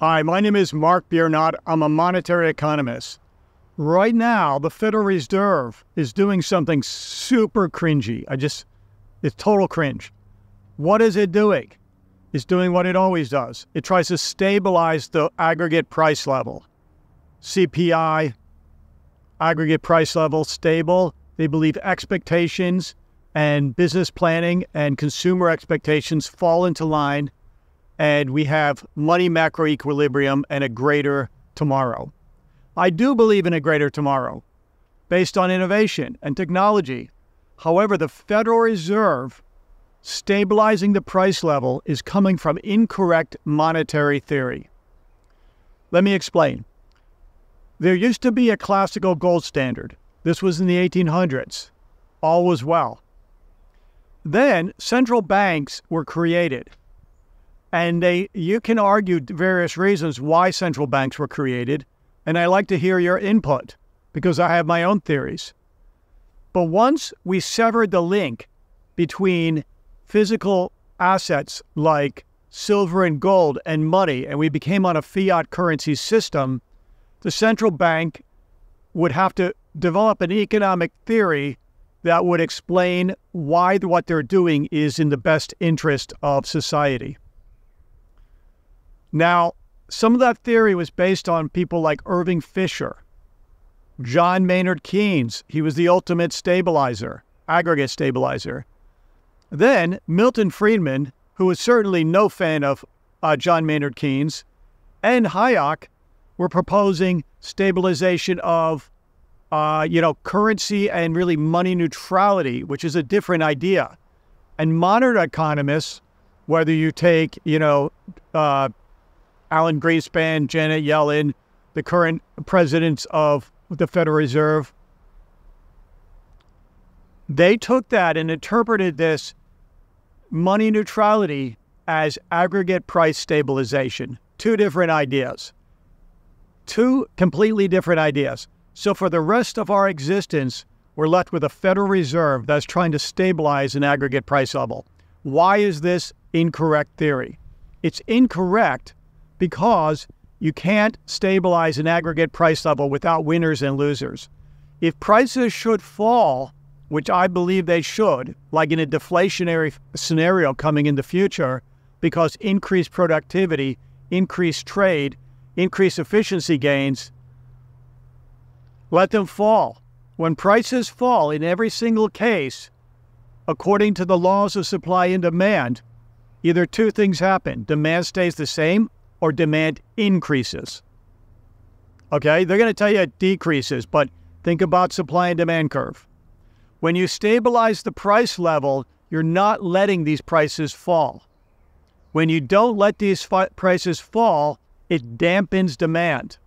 Hi, my name is Mark Biernat. I'm a monetary economist. Right now, the Federal Reserve is doing something super cringy. I just, it's total cringe. What is it doing? It's doing what it always does. It tries to stabilize the aggregate price level. CPI, aggregate price level stable. They believe expectations and business planning and consumer expectations fall into line, and we have money macro equilibrium and a greater tomorrow. I do believe in a greater tomorrow based on innovation and technology. However, the Federal Reserve stabilizing the price level is coming from incorrect monetary theory. Let me explain. There used to be a classical gold standard. This was in the 1800s. All was well. Then central banks were created. And they you can argue various reasons why central banks were created, and I like to hear your input because I have my own theories. But once we severed the link between physical assets like silver and gold and money, and we became on a fiat currency system, the central bank would have to develop an economic theory that would explain why what they're doing is in the best interest of society. Now, some of that theory was based on people like Irving Fisher, John Maynard Keynes. He was the ultimate stabilizer, aggregate stabilizer. Then Milton Friedman, who was certainly no fan of uh, John Maynard Keynes, and Hayek were proposing stabilization of uh, you know, currency and really money neutrality, which is a different idea. And modern economists, whether you take, you know, uh, Alan Greenspan, Janet Yellen, the current presidents of the Federal Reserve, they took that and interpreted this money neutrality as aggregate price stabilization. Two different ideas. Two completely different ideas. So for the rest of our existence, we're left with a Federal Reserve that's trying to stabilize an aggregate price level. Why is this incorrect theory? It's incorrect because you can't stabilize an aggregate price level without winners and losers. If prices should fall, which I believe they should, like in a deflationary scenario coming in the future, because increased productivity, increased trade, increased efficiency gains let them fall. When prices fall in every single case, according to the laws of supply and demand, either two things happen demand stays the same or demand increases. Okay, they're going to tell you it decreases, but think about supply and demand curve. When you stabilize the price level, you're not letting these prices fall. When you don't let these prices fall, it dampens demand.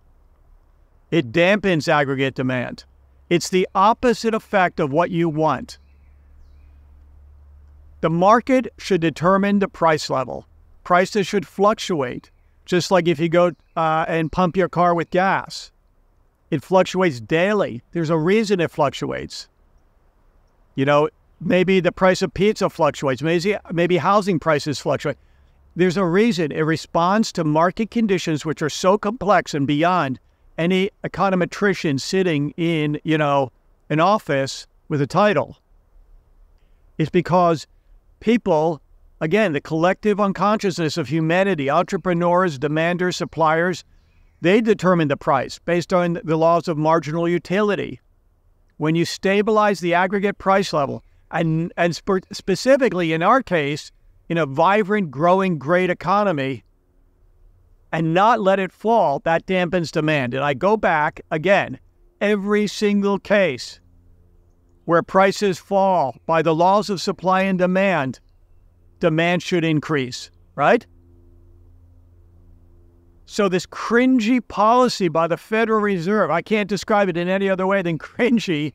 It dampens aggregate demand. It's the opposite effect of what you want. The market should determine the price level. Prices should fluctuate, just like if you go uh, and pump your car with gas. It fluctuates daily. There's a reason it fluctuates. You know, maybe the price of pizza fluctuates, maybe, maybe housing prices fluctuate. There's a reason it responds to market conditions which are so complex and beyond any econometrician sitting in, you know, an office with a title. It's because people, again, the collective unconsciousness of humanity, entrepreneurs, demanders, suppliers, they determine the price based on the laws of marginal utility. When you stabilize the aggregate price level, and, and spe- specifically in our case, in a vibrant, growing, great economy, and not let it fall, that dampens demand. And I go back again, every single case where prices fall by the laws of supply and demand, demand should increase, right? So, this cringy policy by the Federal Reserve, I can't describe it in any other way than cringy,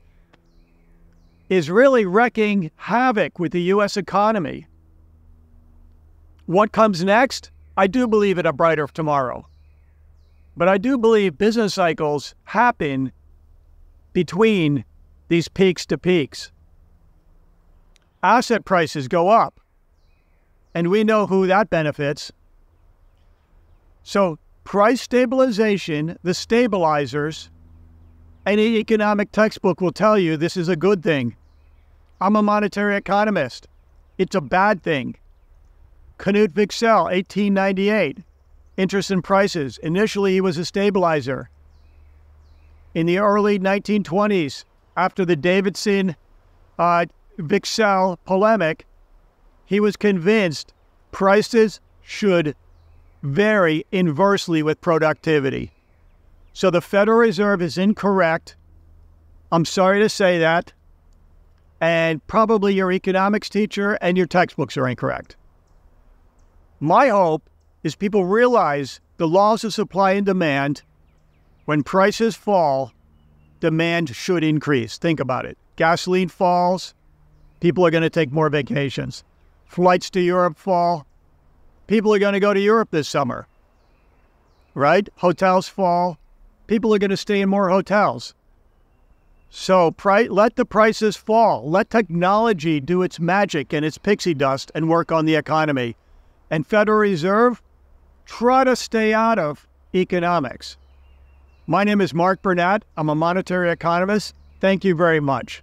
is really wrecking havoc with the U.S. economy. What comes next? I do believe in a brighter tomorrow. But I do believe business cycles happen between these peaks to peaks. Asset prices go up, and we know who that benefits. So price stabilization, the stabilizers, any economic textbook will tell you this is a good thing. I'm a monetary economist. It's a bad thing. Knut Wicksell, 1898. Interest in prices. Initially, he was a stabilizer. In the early 1920s, after the Davidson uh, polemic, he was convinced prices should vary inversely with productivity. So the Federal Reserve is incorrect. I'm sorry to say that. And probably your economics teacher and your textbooks are incorrect. My hope is people realize the laws of supply and demand. When prices fall, demand should increase. Think about it. Gasoline falls, people are going to take more vacations. Flights to Europe fall, people are going to go to Europe this summer. Right? Hotels fall, people are going to stay in more hotels. So let the prices fall. Let technology do its magic and its pixie dust and work on the economy. And Federal Reserve, try to stay out of economics. My name is Mark Biernat. I'm a monetary economist. Thank you very much.